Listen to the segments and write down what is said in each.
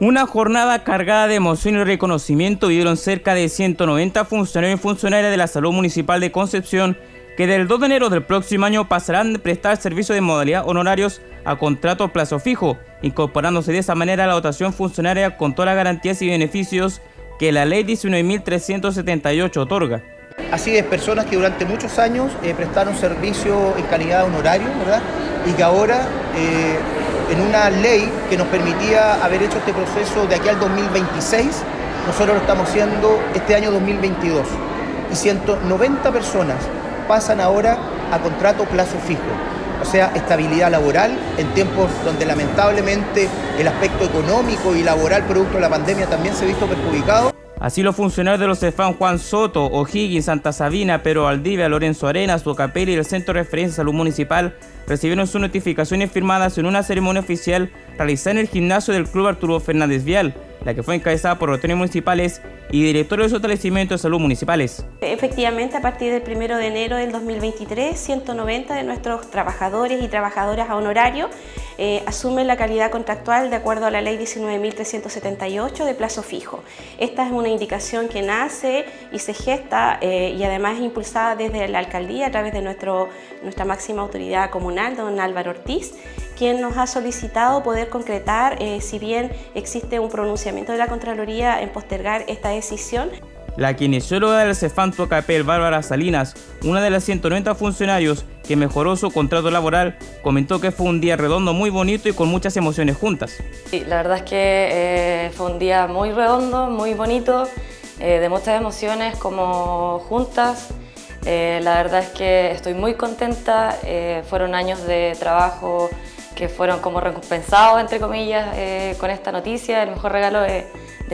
Una jornada cargada de emoción y reconocimiento vivieron cerca de 190 funcionarios y funcionarias de la Salud Municipal de Concepción que del 2 de enero del próximo año pasarán de prestar servicio de modalidad honorarios a contrato a plazo fijo, incorporándose de esa manera a la dotación funcionaria con todas las garantías y beneficios que la ley 19.378 otorga. Así es, personas que durante muchos años eh, prestaron servicio en calidad honorario, ¿verdad? Y que ahora eh, en una ley que nos permitía haber hecho este proceso de aquí al 2026, nosotros lo estamos haciendo este año 2022. Y 190 personas pasan ahora a contrato plazo fijo, o sea, estabilidad laboral en tiempos donde lamentablemente el aspecto económico y laboral producto de la pandemia también se ha visto perjudicado. Así los funcionarios de los CEFAN Juan Soto, O'Higgins, Santa Sabina, Pero Aldivia, Lorenzo Arenas, Ocapel y el Centro de Referencia de Salud Municipal recibieron sus notificaciones firmadas en una ceremonia oficial realizada en el gimnasio del Club Arturo Fernández Vial, la que fue encabezada por los municipales y directores de establecimientos de salud municipales. Efectivamente, a partir del 1 de enero del 2023, 190 de nuestros trabajadores y trabajadoras a honorario eh, asumen la calidad contractual de acuerdo a la ley 19.378 de plazo fijo. Esta es una indicación que nace y se gesta eh, y además impulsada desde la alcaldía a través de nuestro, nuestra máxima autoridad comunal, don Álvaro Ortiz, quien nos ha solicitado poder concretar, eh, si bien existe un pronunciamiento de la Contraloría en postergar esta decisión. La kinesióloga del Cefanto Capel, Bárbara Salinas, una de las 190 funcionarios que mejoró su contrato laboral, comentó que fue un día redondo muy bonito y con muchas emociones juntas. Sí, la verdad es que eh, fue un día muy redondo, muy bonito, eh, de muchas emociones como juntas. la verdad es que estoy muy contenta, fueron años de trabajo que fueron como recompensados, entre comillas, eh, con esta noticia, el mejor regalo de,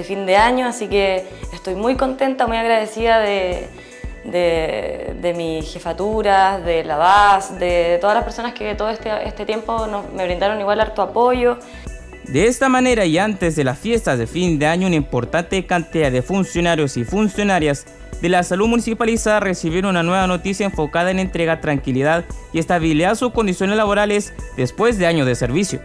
fin de año, así que estoy muy contenta, muy agradecida de, de, mi jefatura, de la BAS, de todas las personas que todo este, este tiempo me brindaron igual harto apoyo. De esta manera y antes de las fiestas de fin de año, una importante cantidad de funcionarios y funcionarias de la salud municipalizada recibieron una nueva noticia enfocada en entregar tranquilidad y estabilidad a sus condiciones laborales después de años de servicio.